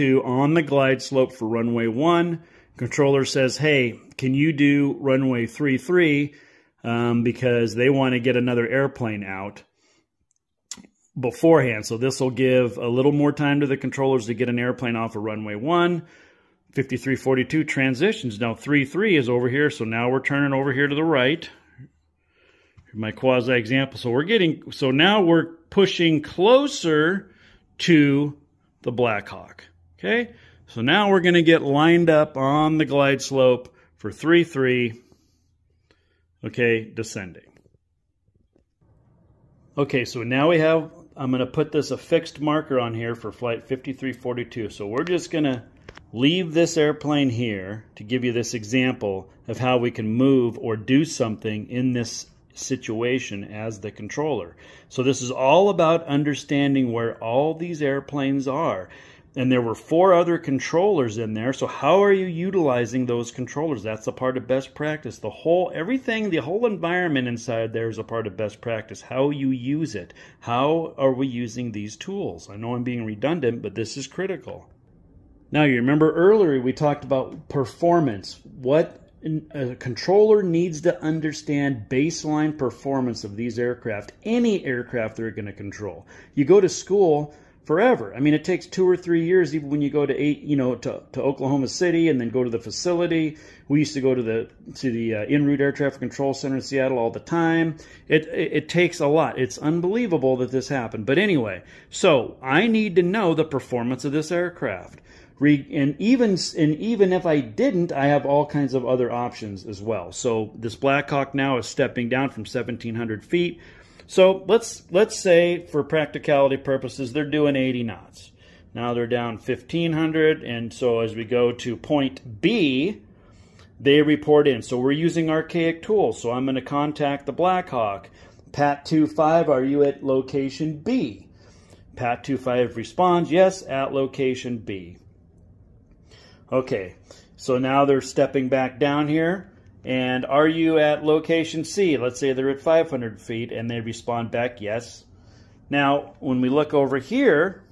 on the glide slope for runway one. Controller says, hey, can you do runway 33 um, because they want to get another airplane out beforehand. So this will give a little more time to the controllers to get an airplane off of runway one. 5342 transitions. Now 33 is over here, so now we're turning over here to the right. My quasi example. So we're getting, so now we're pushing closer to the Blackhawk. Okay, so now we're going to get lined up on the glide slope for 3-3, okay, descending. Okay, so now we have, I'm going to put this a fixed marker on here for flight 5342. So we're just going to leave this airplane here to give you this example of how we can move or do something in this situation as the controller. So this is all about understanding where all these airplanes are and there were four other controllers in there. So how are you utilizing those controllers? That's a part of best practice. The whole everything, the whole environment inside there is a part of best practice. How you use it. How are we using these tools? I know I'm being redundant, but this is critical. Now you remember earlier we talked about performance. What a controller needs to understand baseline performance of these aircraft, any aircraft they're going to control. You go to school, forever. I mean, it takes two or three years, even when you go to eight, you know, to, to Oklahoma City and then go to the facility. We used to go to the to the uh, en route air traffic control center in Seattle all the time. It, it it takes a lot. It's unbelievable that this happened. But anyway, so I need to know the performance of this aircraft. and even and even if I didn't, I have all kinds of other options as well. So this Blackhawk now is stepping down from 1,700 feet so let's let's say for practicality purposes they're doing 80 knots. Now they're down 1500 and so as we go to point B they report in. So we're using archaic tools. So I'm going to contact the Blackhawk. Pat 25 are you at location B? Pat 25 responds yes at location B. Okay. So now they're stepping back down here. And are you at location C? Let's say they're at 500 feet and they respond back yes. Now, when we look over here,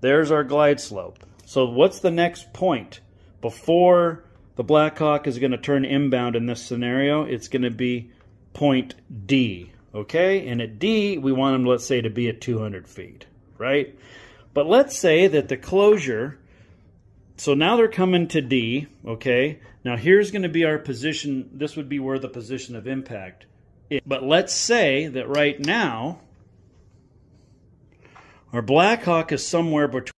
there's our glide slope. So what's the next point? Before the Blackhawk is going to turn inbound in this scenario, it's going to be point D. Okay? And at D, we want them, let's say, to be at 200 feet. Right? But let's say that the closure so now they're coming to D, okay? Now here's going to be our position. This would be where the position of impact is. But let's say that right now, our Blackhawk is somewhere between